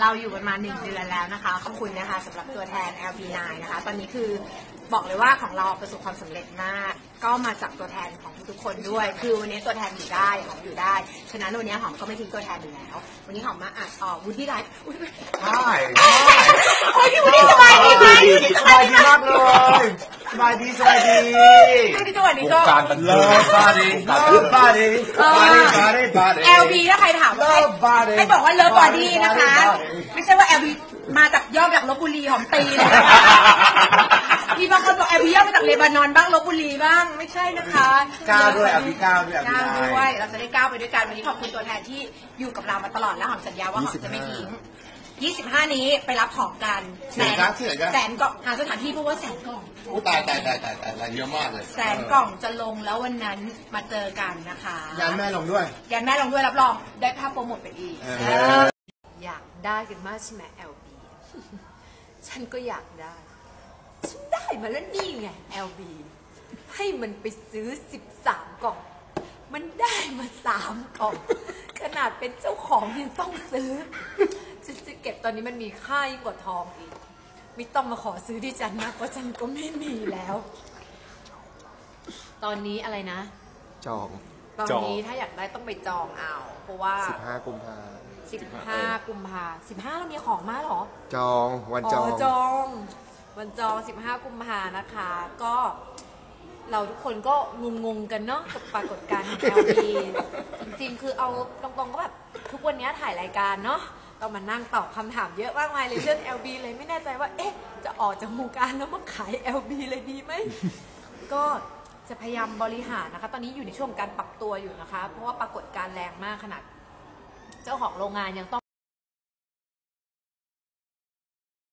เราอยู่กันมาหนึ่งเดือนแล้วนะคะ ขอบคุณนะคะสำหรับตัวแทน LB9 นะคะ ตอนนี้คือบอกเลยว่าของเราประสบความสำเร็จมาก ก็มาจากตัวแทนของทุกๆคนด้วย คือวันนี้ตัวแทนอยู่ได้หอมอยู่ได้ ฉะนั้นวันนี้หอมก็ไม่ทิ้งตัวแทนอยู่แล้ว วันนี้หอมมาออก Woody Live อุ๊ยใช่โอ้ยพี่วูดดี้สบายดีไหมสบายดีมากเลยสบายดีสบายดีพี่วูดดี้ตัวนี้ก็ การบันเทิเลิง Love body Love body body body body LB ถ้าใครถามว่าให้ Love body ให้บอกว่า Love body นะคะ หอมตีเลยนะคะมีบางคนบอก LB ย่อมาจากเลบานอนบ้างลพบุรีบ้างไม่ใช่นะคะก้าวด้วย LB ก้าวด้วย LB ก้าวด้วยเราจะได้ก้าวไปด้วยกันวันนี้ขอบคุณตัวแทนที่อยู่กับเรามาตลอดและหอมสัญญาว่าหอมจะไม่ทิ้ง25 นี้ไปรับของกันที่ไหนครับที่ไหนครับแสนกล่องหาสถานที่เพราะว่าแสนกล่องโอ้ตายตายตายตายตายตายเยอะมากเลยแสนกล่องจะลงแล้ววันนั้นมาเจอกันนะคะยันแม่ลงด้วยยันแม่ลงด้วยรับรองได้ภาพโปรโมทไปอีกเออเอออยากได้กันมากใช่ไหม LB ฉันก็อยากได้ ฉันได้มาแล้วนี่ไง LB ให้มันไปซื้อ 13 กล่อง มันได้มา3กล่อง ขนาดเป็นเจ้าของยังต้องซื้อ ฉันจะเก็บตอนนี้มันมีค่ายิ่งกว่าทองอีก ไม่ต้องมาขอซื้อที่ฉันนะเพราะฉันก็ไม่มีแล้ว ตอนนี้อะไรนะ จอง ตอนจองนี้ถ้าอยากได้ต้องไปจองเอา เพราะว่า 15กุมภา สิบห้ากุมภาสิบห้าเรามีของมาเหรอ จองวันจองจอง วันจองสิบห้ากุมภานะคะ ก็ เราทุกคนก็งงงๆกันเนาะกับปรากฏการณ์ของ LB จริงๆ คือเอาตรงๆก็แบบทุกวันนี้ถ่ายรายการเนาะเรามานั่งตอบคำถามเยอะมากมายเลยเรื่อง LB เลยไม่แน่ใจว่า เอ๊ะ จะออกจากวงการแล้วมาขาย LB เลยดีไหม ก็จะพยายามบริหารนะคะ ตอนนี้อยู่ในช่วงการปรับตัวอยู่นะคะ เพราะว่าปรากฏการณ์แรงมากขนาด เจ้าของโรงงานยังต้อง